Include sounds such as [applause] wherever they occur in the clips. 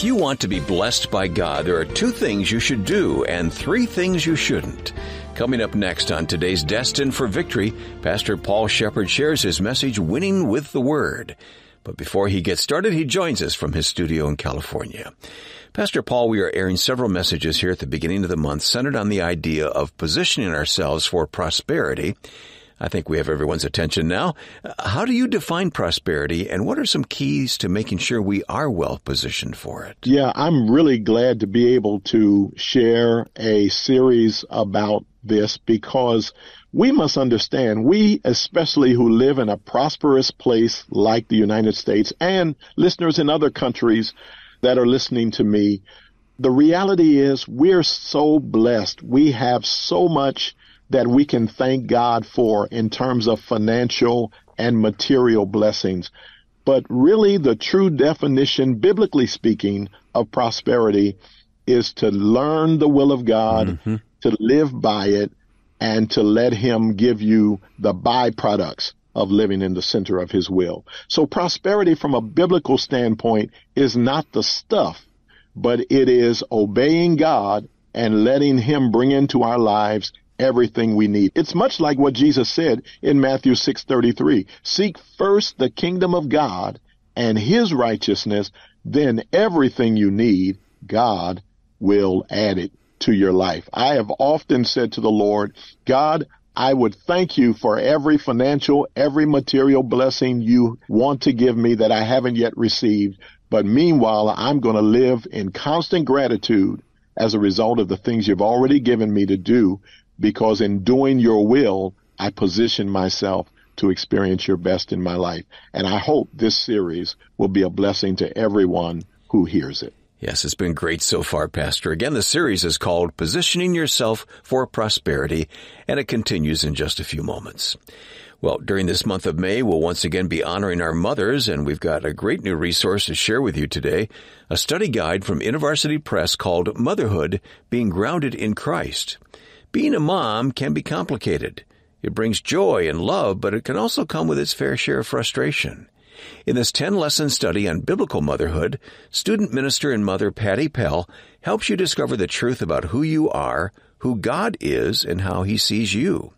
If you want to be blessed by God, there are two things you should do and three things you shouldn't. Coming up next on today's Destined for Victory, Pastor Paul Sheppard shares his message, Winning with the Word. But before he gets started, he joins us from his studio in California. Pastor Paul, we are airing several messages here at the beginning of the month centered on the idea of positioning ourselves for prosperity I think we have everyone's attention now. How do you define prosperity and what are some keys to making sure we are well positioned for it? Yeah, I'm really glad to be able to share a series about this because we must understand, we especially who live in a prosperous place like the United States and listeners in other countries that are listening to me, the reality is we're so blessed. We have so much that we can thank God for in terms of financial and material blessings. But really the true definition, biblically speaking, of prosperity is to learn the will of God, mm-hmm. to live by it, and to let Him give you the byproducts of living in the center of His will. So prosperity from a biblical standpoint is not the stuff, but it is obeying God and letting Him bring into our lives everything we need. It's much like what Jesus said in Matthew 6:33. Seek first the kingdom of God and his righteousness, then everything you need, God will add it to your life. I have often said to the Lord, God, I would thank you for every financial, every material blessing you want to give me that I haven't yet received. But meanwhile, I'm going to live in constant gratitude as a result of the things you've already given me to do because in doing your will, I position myself to experience your best in my life. And I hope this series will be a blessing to everyone who hears it. Yes, it's been great so far, Pastor. Again, the series is called Positioning Yourself for Prosperity, and it continues in just a few moments. Well, during this month of May, we'll once again be honoring our mothers, and we've got a great new resource to share with you today, a study guide from InterVarsity Press called Motherhood Being Grounded in Christ. Being a mom can be complicated. It brings joy and love, but it can also come with its fair share of frustration. In this 10 lesson study on biblical motherhood, student minister and mother Patty Pell helps you discover the truth about who you are, who God is, and how He sees you.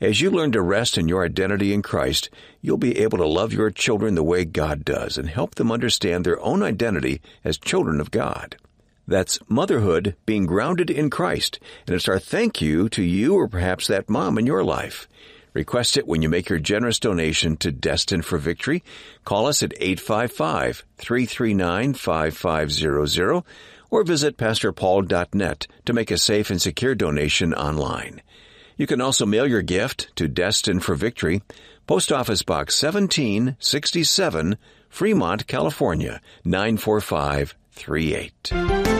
As you learn to rest in your identity in Christ, you'll be able to love your children the way God does and help them understand their own identity as children of God. That's motherhood being grounded in Christ, and it's our thank you to you or perhaps that mom in your life. Request it when you make your generous donation to Destined for Victory. Call us at 855-339-5500 or visit pastorpaul.net to make a safe and secure donation online. You can also mail your gift to Destined for Victory, Post Office Box 1767, Fremont, California 94538.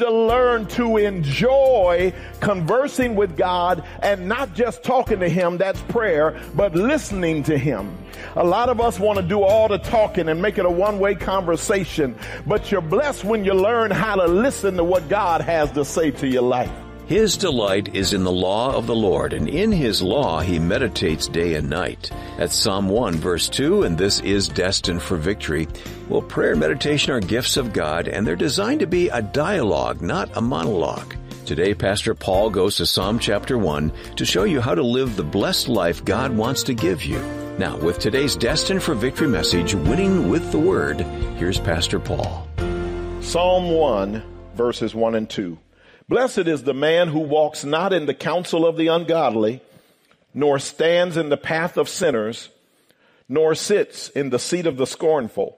To learn to enjoy conversing with God and not just talking to Him, that's prayer, but listening to Him. A lot of us want to do all the talking and make it a one-way conversation, but you're blessed when you learn how to listen to what God has to say to your life. His delight is in the law of the Lord, and in his law he meditates day and night. That's Psalm 1 verse 2, and this is destined for victory. Well, prayer and meditation are gifts of God, and they're designed to be a dialogue, not a monologue. Today, Pastor Paul goes to Psalm chapter 1 to show you how to live the blessed life God wants to give you. Now, with today's Destined for Victory message, Winning with the Word, here's Pastor Paul. Psalm 1, verses 1 and 2. Blessed is the man who walks not in the counsel of the ungodly, nor stands in the path of sinners, nor sits in the seat of the scornful.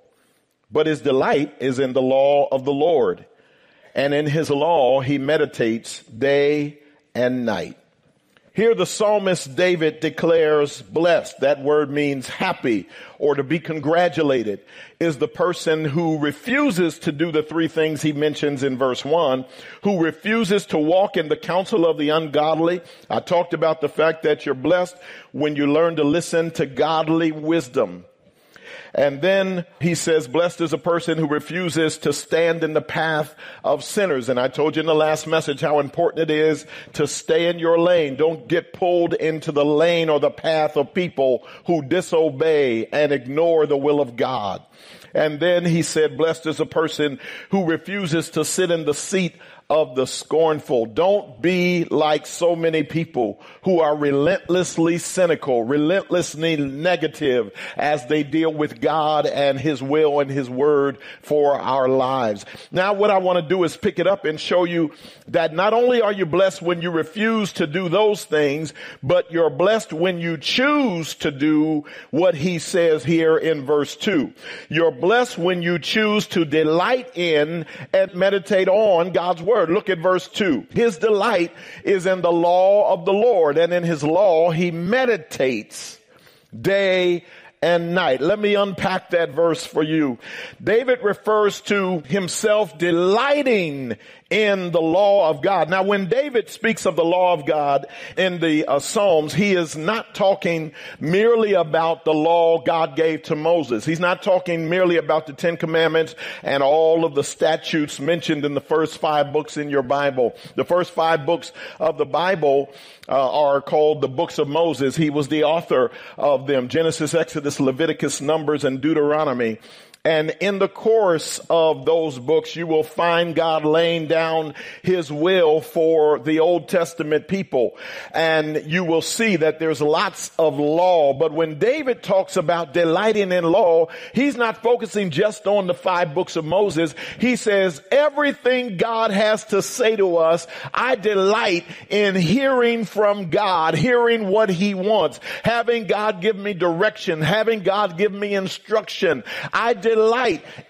But his delight is in the law of the Lord, and in his law he meditates day and night. Here the psalmist David declares blessed. That word means happy or to be congratulated is the person who refuses to do the three things he mentions in verse one, who refuses to walk in the counsel of the ungodly. I talked about the fact that you're blessed when you learn to listen to godly wisdom. And then he says, blessed is a person who refuses to stand in the path of sinners. And I told you in the last message how important it is to stay in your lane. Don't get pulled into the lane or the path of people who disobey and ignore the will of God. And then he said, blessed is a person who refuses to sit in the seat of the scornful. Don't be like so many people who are relentlessly cynical, relentlessly negative as they deal with God and His will and His word for our lives. Now what I want to do is pick it up and show you that not only are you blessed when you refuse to do those things, but you're blessed when you choose to do what He says here in verse two. You're blessed when you choose to delight in and meditate on God's word word. Look at verse 2. His delight is in the law of the Lord, and in his law he meditates day and night. Let me unpack that verse for you. David refers to himself delighting in the law of God. Now, when David speaks of the law of God in the uh, Psalms, he is not talking merely about the law God gave to Moses. He's not talking merely about the Ten Commandments and all of the statutes mentioned in the first five books in your Bible. The first five books of the Bible uh, are called the books of Moses. He was the author of them. Genesis, Exodus, Leviticus, Numbers, and Deuteronomy. And in the course of those books, you will find God laying down his will for the Old Testament people. And you will see that there's lots of law. But when David talks about delighting in law, he's not focusing just on the five books of Moses. He says, everything God has to say to us, I delight in hearing from God, hearing what he wants, having God give me direction, having God give me instruction. I delight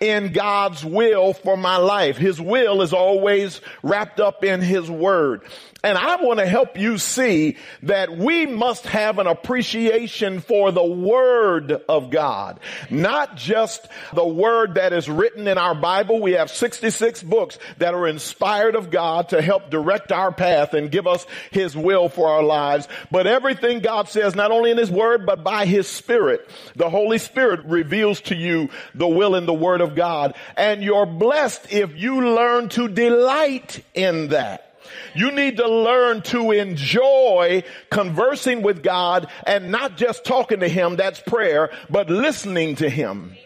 in God's will for my life. His will is always wrapped up in His Word. And I want to help you see that we must have an appreciation for the Word of God. Not just the Word that is written in our Bible. We have 66 books that are inspired of God to help direct our path and give us His will for our lives. But everything God says, not only in His Word, but by His Spirit. The Holy Spirit reveals to you the will in the Word of God. And you're blessed if you learn to delight in that. You need to learn to enjoy conversing with God and not just talking to Him, that's prayer, but listening to Him.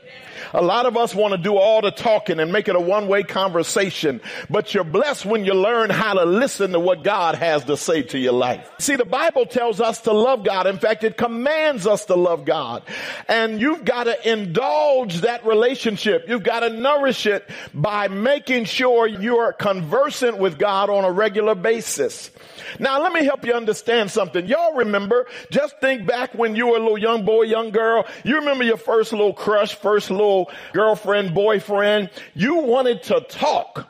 A lot of us want to do all the talking and make it a one-way conversation, but you're blessed when you learn how to listen to what God has to say to your life. See, the Bible tells us to love God. In fact, it commands us to love God. And you've got to indulge that relationship. You've got to nourish it by making sure you're conversant with God on a regular basis. Now, let me help you understand something. Y'all remember, just think back when you were a little young boy, young girl. You remember your first little crush, first little girlfriend, boyfriend. You wanted to talk.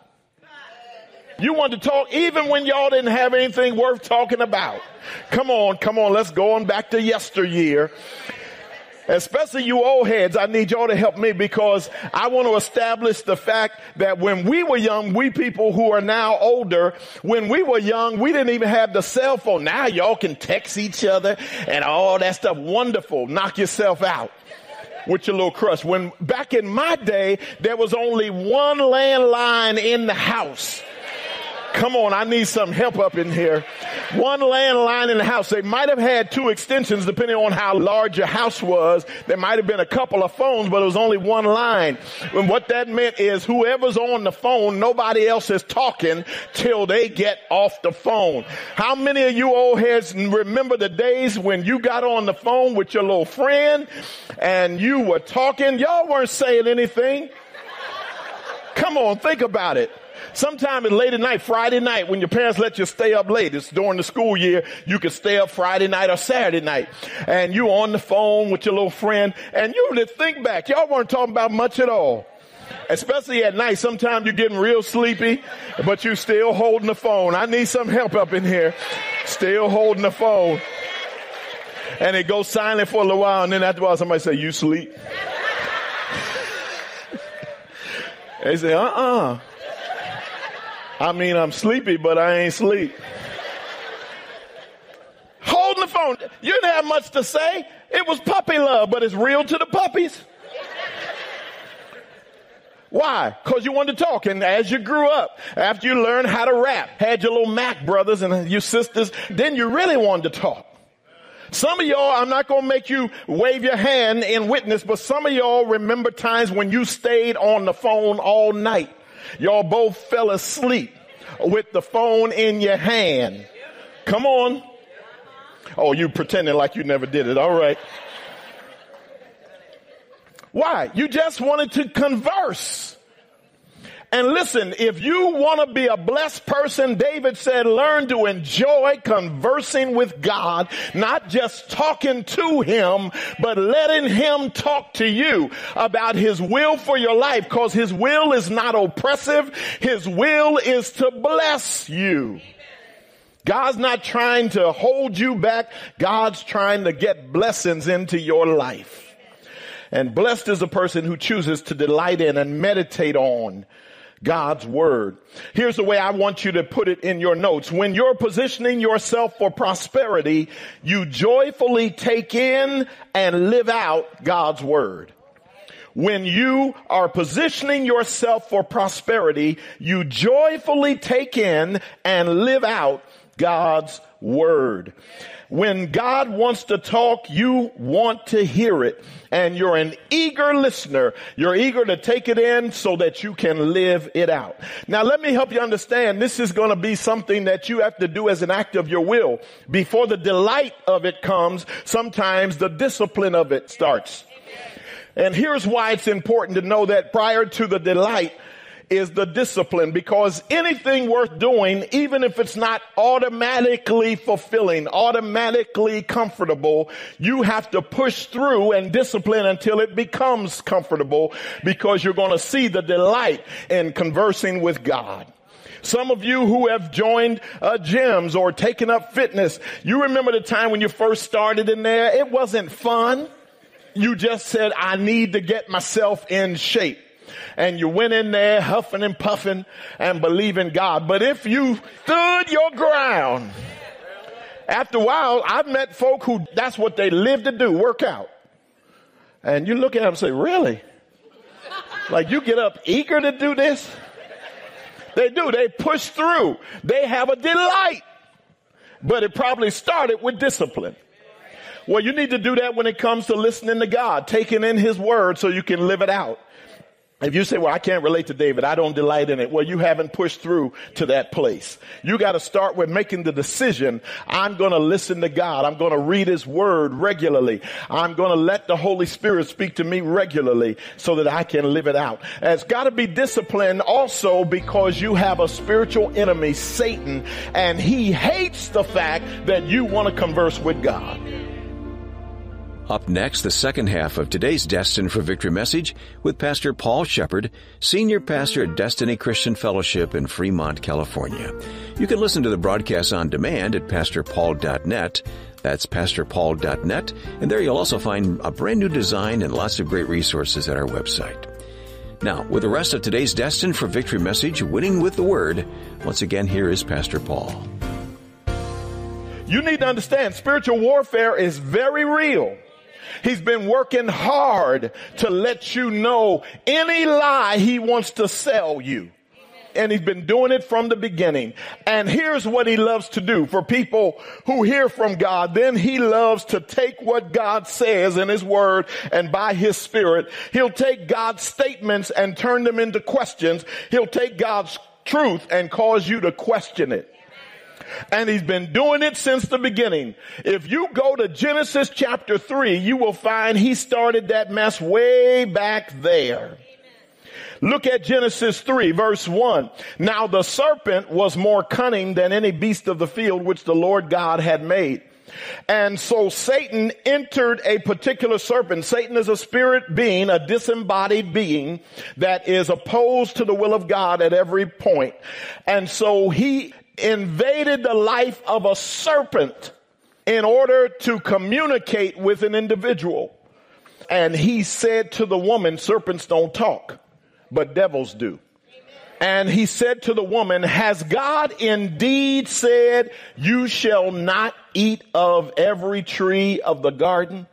You wanted to talk even when y'all didn't have anything worth talking about. Come on, come on, let's go on back to yesteryear especially you old heads, I need y'all to help me because I want to establish the fact that when we were young, we people who are now older, when we were young, we didn't even have the cell phone. Now y'all can text each other and all that stuff. Wonderful. Knock yourself out with your little crush. When back in my day, there was only one landline in the house. Come on, I need some help up in here. One landline in the house. They might have had two extensions depending on how large your house was. There might have been a couple of phones, but it was only one line. And what that meant is whoever's on the phone, nobody else is talking till they get off the phone. How many of you old heads remember the days when you got on the phone with your little friend and you were talking? Y'all weren't saying anything. Come on, think about it. Sometime in late at night, Friday night, when your parents let you stay up late, it's during the school year, you can stay up Friday night or Saturday night. And you on the phone with your little friend, and you really think back, y'all weren't talking about much at all. Especially at night, sometimes you're getting real sleepy, but you're still holding the phone. I need some help up in here. Still holding the phone. And it goes silent for a little while, and then after a while somebody say, you sleep? [laughs] they say, uh-uh. I mean, I'm sleepy, but I ain't sleep. Holding the phone. You didn't have much to say. It was puppy love, but it's real to the puppies. Why? Because you wanted to talk. And as you grew up, after you learned how to rap, had your little Mac brothers and your sisters, then you really wanted to talk. Some of y'all, I'm not going to make you wave your hand in witness, but some of y'all remember times when you stayed on the phone all night. Y'all both fell asleep with the phone in your hand. Come on. Oh, you pretending like you never did it. All right. Why? You just wanted to converse. And listen, if you want to be a blessed person, David said, learn to enjoy conversing with God, not just talking to Him, but letting Him talk to you about His will for your life, because His will is not oppressive. His will is to bless you. God's not trying to hold you back. God's trying to get blessings into your life. And blessed is a person who chooses to delight in and meditate on God's word. Here's the way I want you to put it in your notes. When you're positioning yourself for prosperity, you joyfully take in and live out God's word. When you are positioning yourself for prosperity, you joyfully take in and live out God's word. When God wants to talk, you want to hear it and you're an eager listener. You're eager to take it in so that you can live it out. Now let me help you understand this is going to be something that you have to do as an act of your will. Before the delight of it comes, sometimes the discipline of it starts. And here's why it's important to know that prior to the delight, is the discipline because anything worth doing, even if it's not automatically fulfilling, automatically comfortable, you have to push through and discipline until it becomes comfortable because you're going to see the delight in conversing with God. Some of you who have joined uh, gyms or taken up fitness, you remember the time when you first started in there? It wasn't fun. You just said, I need to get myself in shape and you went in there huffing and puffing and believing God. But if you stood your ground, after a while, I've met folk who that's what they live to do, work out. And you look at them and say, really? Like you get up eager to do this? They do. They push through. They have a delight. But it probably started with discipline. Well, you need to do that when it comes to listening to God, taking in His word so you can live it out. If you say, well, I can't relate to David, I don't delight in it. Well, you haven't pushed through to that place. You got to start with making the decision. I'm going to listen to God. I'm going to read his word regularly. I'm going to let the Holy Spirit speak to me regularly so that I can live it out. It's got to be disciplined also because you have a spiritual enemy, Satan, and he hates the fact that you want to converse with God. Up next, the second half of today's Destined for Victory message with Pastor Paul Sheppard, Senior Pastor at Destiny Christian Fellowship in Fremont, California. You can listen to the broadcast on demand at pastorpaul.net. That's pastorpaul.net, and there you'll also find a brand new design and lots of great resources at our website. Now, with the rest of today's Destined for Victory message, Winning with the Word, once again, here is Pastor Paul. You need to understand spiritual warfare is very real. He's been working hard to let you know any lie he wants to sell you. And he's been doing it from the beginning. And here's what he loves to do for people who hear from God. Then he loves to take what God says in his word and by his spirit. He'll take God's statements and turn them into questions. He'll take God's truth and cause you to question it. And he's been doing it since the beginning. If you go to Genesis chapter 3, you will find he started that mess way back there. Look at Genesis 3 verse 1. Now the serpent was more cunning than any beast of the field which the Lord God had made. And so Satan entered a particular serpent. Satan is a spirit being, a disembodied being that is opposed to the will of God at every point. And so he invaded the life of a serpent in order to communicate with an individual. And he said to the woman, serpents don't talk, but devils do. And he said to the woman, has God indeed said, you shall not eat of every tree of the garden?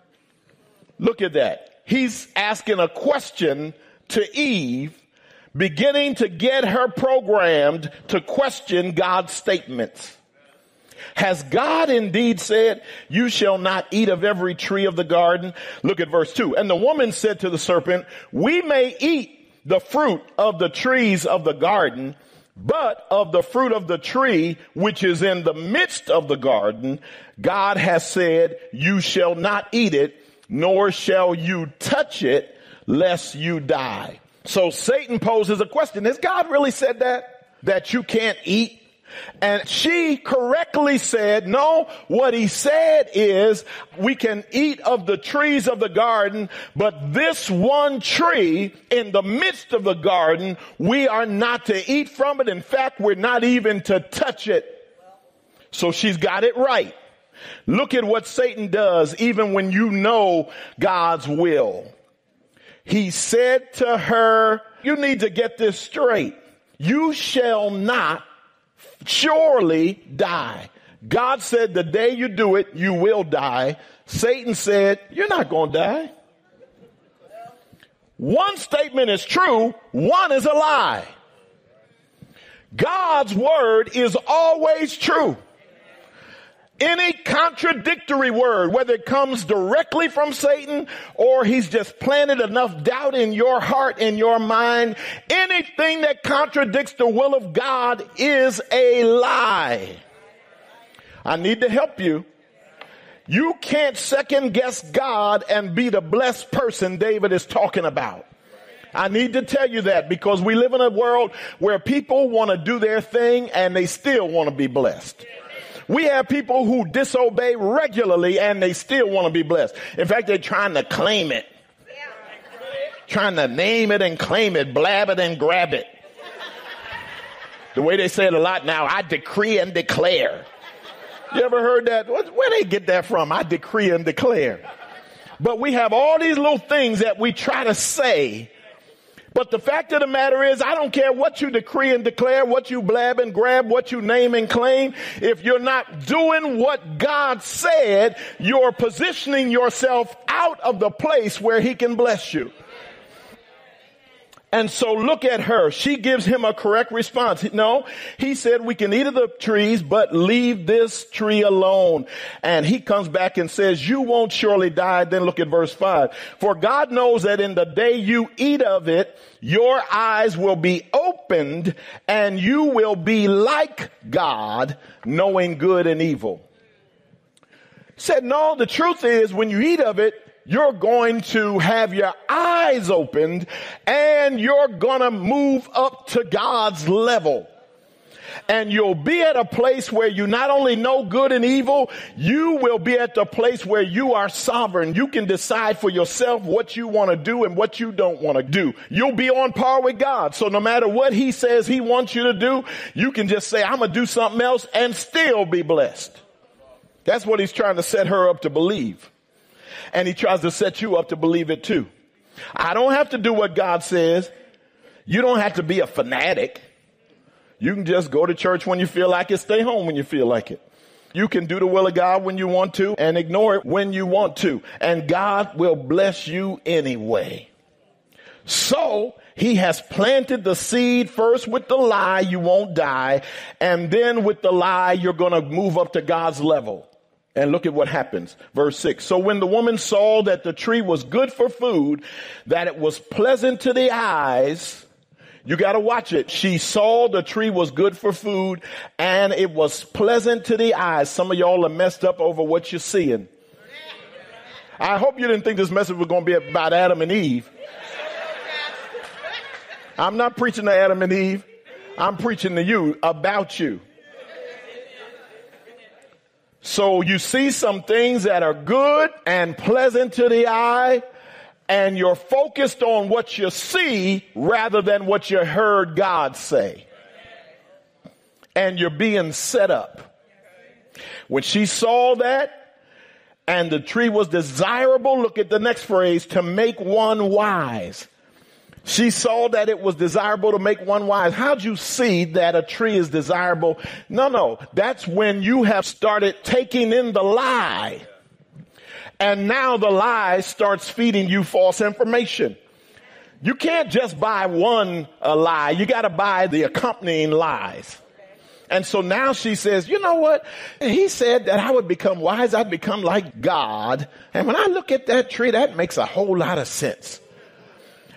Look at that. He's asking a question to Eve beginning to get her programmed to question God's statements. Has God indeed said, you shall not eat of every tree of the garden? Look at verse two. And the woman said to the serpent, we may eat the fruit of the trees of the garden, but of the fruit of the tree which is in the midst of the garden, God has said, you shall not eat it, nor shall you touch it, lest you die. So Satan poses a question. Has God really said that? That you can't eat and she correctly said, no, what he said is we can eat of the trees of the garden, but this one tree in the midst of the garden, we are not to eat from it. In fact, we're not even to touch it. So she's got it right. Look at what Satan does even when you know God's will. He said to her, you need to get this straight. You shall not surely die. God said the day you do it, you will die. Satan said, you're not going to die. One statement is true, one is a lie. God's word is always true. Any contradictory word, whether it comes directly from Satan or he's just planted enough doubt in your heart and your mind, anything that contradicts the will of God is a lie. I need to help you. You can't second guess God and be the blessed person David is talking about. I need to tell you that because we live in a world where people want to do their thing and they still want to be blessed. We have people who disobey regularly and they still want to be blessed. In fact, they're trying to claim it. Trying to name it and claim it, blab it and grab it. The way they say it a lot now, I decree and declare. You ever heard that? Where they get that from? I decree and declare. But we have all these little things that we try to say but the fact of the matter is, I don't care what you decree and declare, what you blab and grab, what you name and claim. If you're not doing what God said, you're positioning yourself out of the place where he can bless you. And so look at her. She gives him a correct response. No, he said we can eat of the trees, but leave this tree alone. And he comes back and says, you won't surely die. Then look at verse five. For God knows that in the day you eat of it, your eyes will be opened and you will be like God, knowing good and evil. Said, no, the truth is when you eat of it, you're going to have your eyes opened and you're going to move up to God's level. And you'll be at a place where you not only know good and evil, you will be at the place where you are sovereign. You can decide for yourself what you want to do and what you don't want to do. You'll be on par with God. So no matter what he says he wants you to do, you can just say, I'm going to do something else and still be blessed. That's what he's trying to set her up to believe and he tries to set you up to believe it too. I don't have to do what God says. You don't have to be a fanatic. You can just go to church when you feel like it, stay home when you feel like it. You can do the will of God when you want to and ignore it when you want to. And God will bless you anyway. So he has planted the seed first with the lie, you won't die. And then with the lie, you're going to move up to God's level. And look at what happens. Verse six. So when the woman saw that the tree was good for food, that it was pleasant to the eyes, you gotta watch it. She saw the tree was good for food and it was pleasant to the eyes. Some of y'all are messed up over what you're seeing. I hope you didn't think this message was going to be about Adam and Eve. I'm not preaching to Adam and Eve. I'm preaching to you about you. So you see some things that are good and pleasant to the eye, and you're focused on what you see rather than what you heard God say. And you're being set up. When she saw that, and the tree was desirable, look at the next phrase, to make one wise. She saw that it was desirable to make one wise. How'd you see that a tree is desirable? No, no. That's when you have started taking in the lie. And now the lie starts feeding you false information. You can't just buy one uh, lie. You got to buy the accompanying lies. And so now she says, you know what? He said that I would become wise. I'd become like God. And when I look at that tree, that makes a whole lot of sense.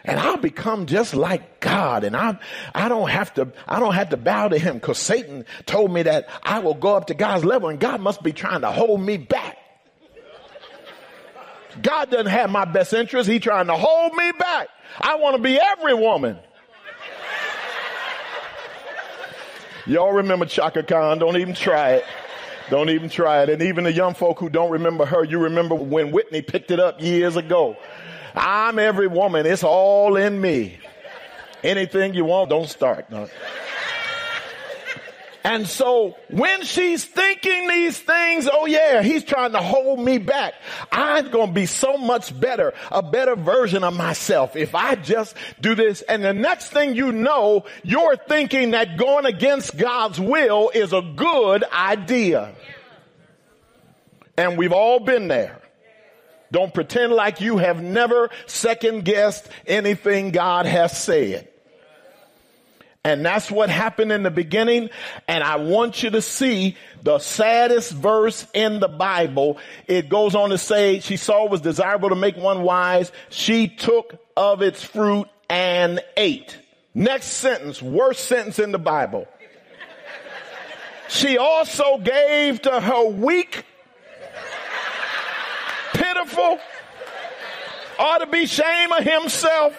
And I'll become just like God. And I, I don't have to, I don't have to bow to him because Satan told me that I will go up to God's level and God must be trying to hold me back. God doesn't have my best interest. He's trying to hold me back. I want to be every woman. Y'all remember Chaka Khan? Don't even try it. Don't even try it. And even the young folk who don't remember her, you remember when Whitney picked it up years ago. I'm every woman. It's all in me. Anything you want, don't start. No. And so when she's thinking these things, oh yeah, he's trying to hold me back. I'm going to be so much better, a better version of myself if I just do this. And the next thing you know, you're thinking that going against God's will is a good idea. And we've all been there. Don't pretend like you have never second guessed anything God has said. And that's what happened in the beginning. And I want you to see the saddest verse in the Bible. It goes on to say, she saw it was desirable to make one wise. She took of its fruit and ate. Next sentence, worst sentence in the Bible. She also gave to her weak, ought to be shame of himself,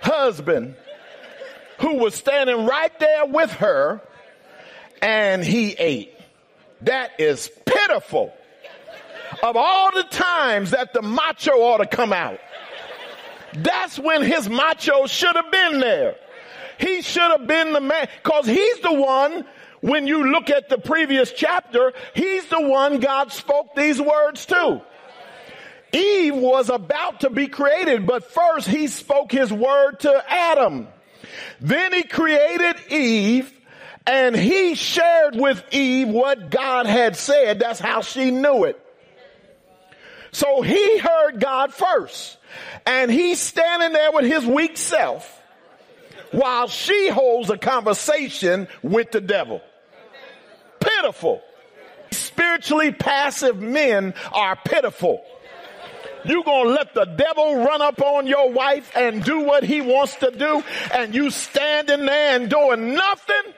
husband who was standing right there with her and he ate. That is pitiful. Of all the times that the macho ought to come out, that's when his macho should have been there. He should have been the man, cause he's the one, when you look at the previous chapter, he's the one God spoke these words to. Eve was about to be created, but first he spoke his word to Adam. Then he created Eve and he shared with Eve what God had said. That's how she knew it. So he heard God first and he's standing there with his weak self while she holds a conversation with the devil. Pitiful. Spiritually passive men are pitiful. You gonna let the devil run up on your wife and do what he wants to do and you standing there and doing nothing?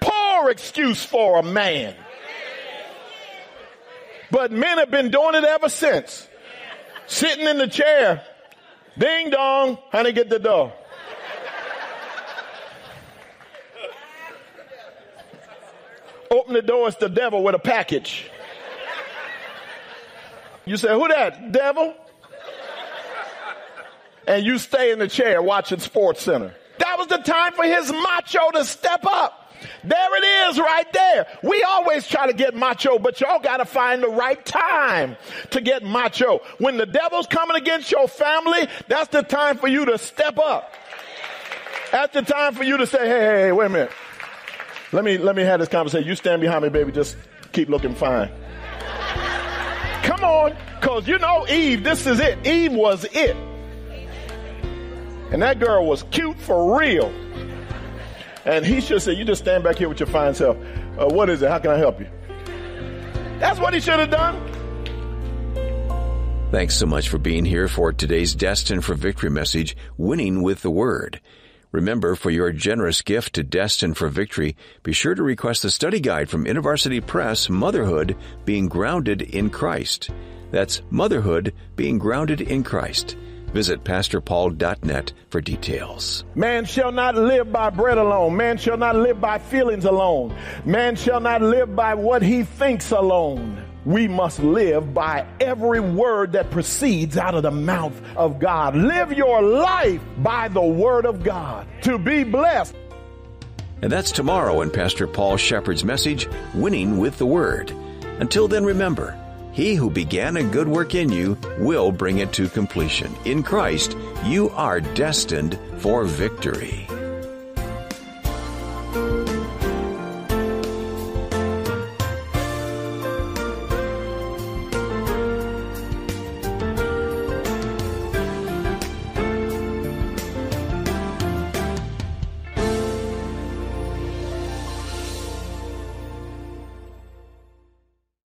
Poor excuse for a man. But men have been doing it ever since. Sitting in the chair. Ding dong, honey, get the door. Open the door, it's the devil with a package. You say, who that? Devil? and you stay in the chair watching SportsCenter. That was the time for his macho to step up. There it is right there. We always try to get macho, but y'all got to find the right time to get macho. When the devil's coming against your family, that's the time for you to step up. That's the time for you to say, hey, hey, hey, wait a minute. Let me, let me have this conversation. You stand behind me, baby. Just keep looking fine. Come on, cause you know Eve, this is it. Eve was it. And that girl was cute for real. And he should say, you just stand back here with your fine self. Uh, what is it? How can I help you? That's what he should have done. Thanks so much for being here for today's Destined for Victory message, Winning with the Word. Remember, for your generous gift to Destined for Victory, be sure to request the study guide from InterVarsity Press, Motherhood, Being Grounded in Christ. That's Motherhood, Being Grounded in Christ. Visit PastorPaul.net for details. Man shall not live by bread alone. Man shall not live by feelings alone. Man shall not live by what he thinks alone we must live by every word that proceeds out of the mouth of God. Live your life by the word of God to be blessed. And that's tomorrow in Pastor Paul Sheppard's message, Winning with the Word. Until then, remember, he who began a good work in you will bring it to completion. In Christ, you are destined for victory.